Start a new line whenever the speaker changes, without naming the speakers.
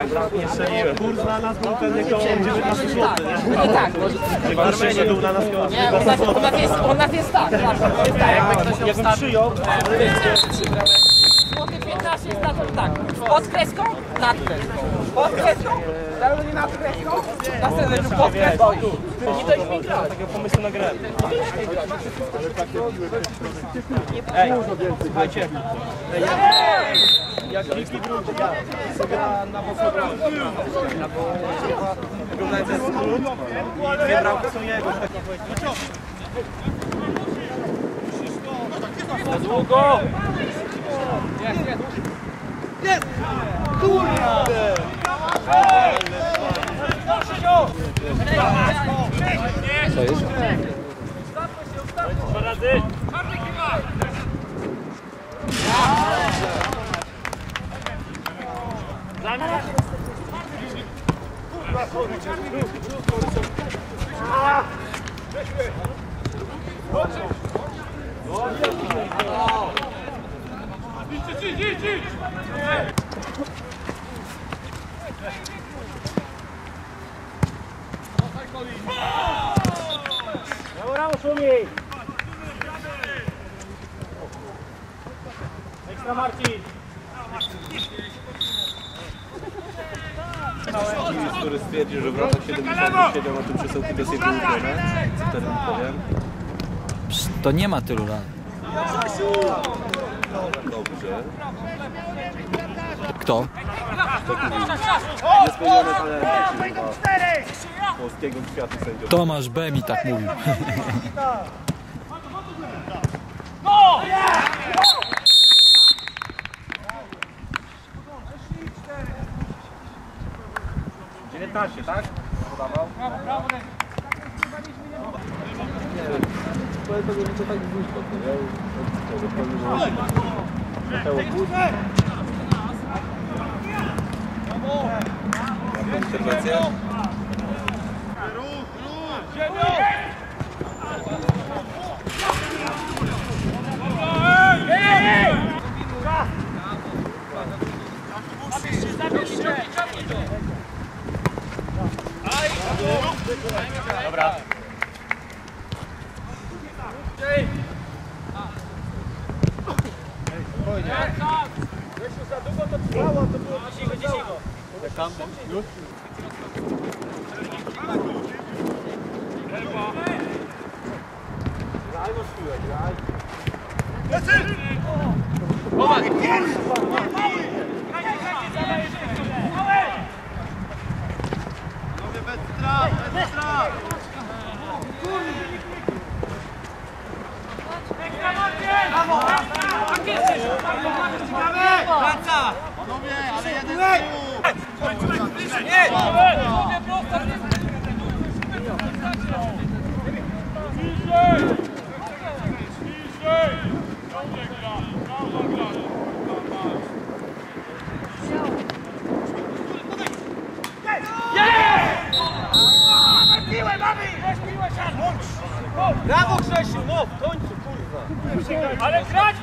Nie. Kurs na nas był pewnie koło 19 zł, nie?
No nie tak, bo
W był na nas koło
nie, u nas, u jest, u nas jest tak, to jest tak,
przyjął,
Złoty 15 jest na tak, pod kreską, nad kreską, pod kreską, zarówno nad kreską, następny pod kreską i to już mi gra.
pomysłu na grę. Ej, słuchajcie. Ej, jak wróci, ja gra na mocno bramkę. Albo wyglądając jak skrót, dwie bramki są jego, że tak to powiedzieć. Za długo! Brawo, Szumi! Marcin! Który stwierdził, że w latach 70 siedział na tym krzesełku to jest ulubione. Co wtedy mu powiem?
Psz, To nie ma tylu lat.
Dobrze.
Kto?
Niespełnione talenty kurwa, polskiego światu sędziowskiego.
Tomasz B. mi tak mówił.
tak? Podawał? Ale to nie to tak blisko, to nie? Od tego pomimo, że Zaczęło pójść. Jaka interwencja? どうも。
Brawo Grzesiu, no w końcu kurwa.
Ale grać